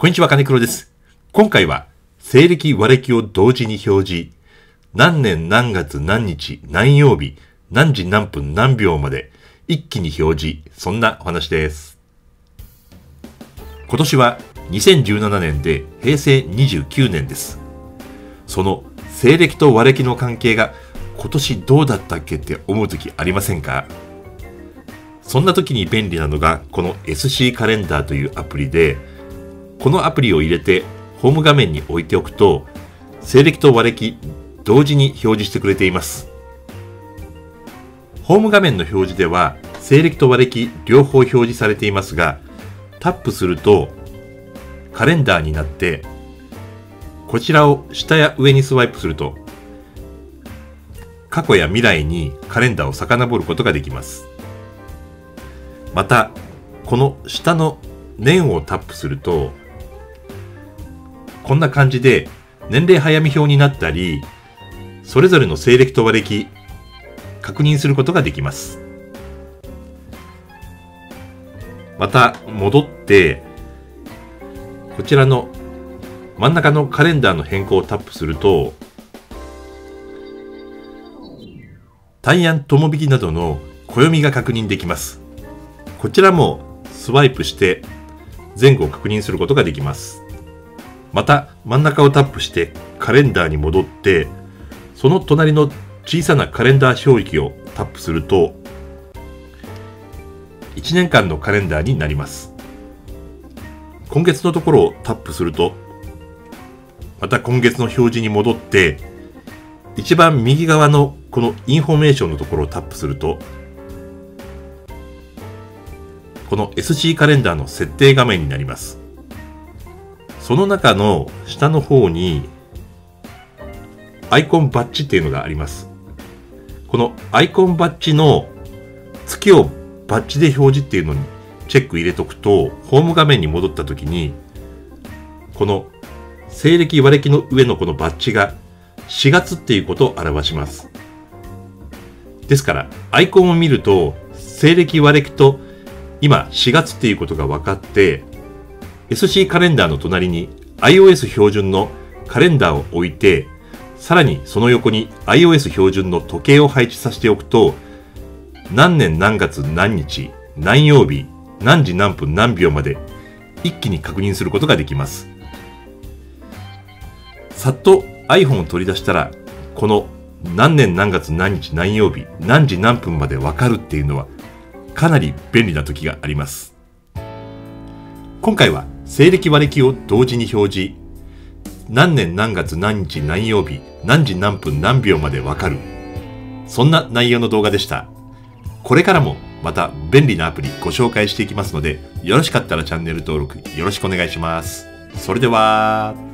こんにちは、金黒です。今回は、西暦和暦を同時に表示、何年何月何日何曜日何時何分何秒まで一気に表示、そんなお話です。今年は2017年で平成29年です。その西暦と和暦の関係が今年どうだったっけって思う時ありませんか？そんな時に便利なのがこの SC カレンダーというアプリでこのアプリを入れてホーム画面に置いておくと西暦と和暦同時に表示してくれています。ホーム画面の表示では西暦と和暦両方表示されていますがタップするとカレンダーになってこちらを下や上にスワイプすると過去や未来にカレンダーを遡ることができます。またこの下の年をタップするとこんな感じで年齢早見表になったりそれぞれの西暦と和暦確認することができます。また戻ってこちらの真ん中のカレンダーの変更をタップすると大安友引きなどの暦が確認できます。こちらもスワイプして前後を確認することができます。また真ん中をタップしてカレンダーに戻ってその隣の小さなカレンダー表記をタップすると1年間のカレンダーになります。今月のところをタップするとまた今月の表示に戻って一番右側のこのインフォメーションのところをタップするとこの SC カレンダーの設定画面になります。その中の下の方にアイコンバッジっていうのがあります。このアイコンバッジの月をバッジで表示っていうのにチェック入れとくとホーム画面に戻った時にこの西暦和暦の上のこのバッジが4月っていうことを表します。ですからアイコンを見ると西暦和暦と今4月っていうことが分かって SC カレンダーの隣に iOS 標準のカレンダーを置いてさらにその横に iOS 標準の時計を配置させておくと何年何月何日何曜日何時何分何秒まで一気に確認することができます。さっと iPhone を取り出したらこの何年何月何日何曜日何時何分までわかるっていうのはかなり便利な時があります。今回は西暦和暦を同時に表示。何年何月何日何曜日何時何分何秒までわかる。そんな内容の動画でした。これからもまた便利なアプリご紹介していきますのでよろしかったらチャンネル登録よろしくお願いします。それでは。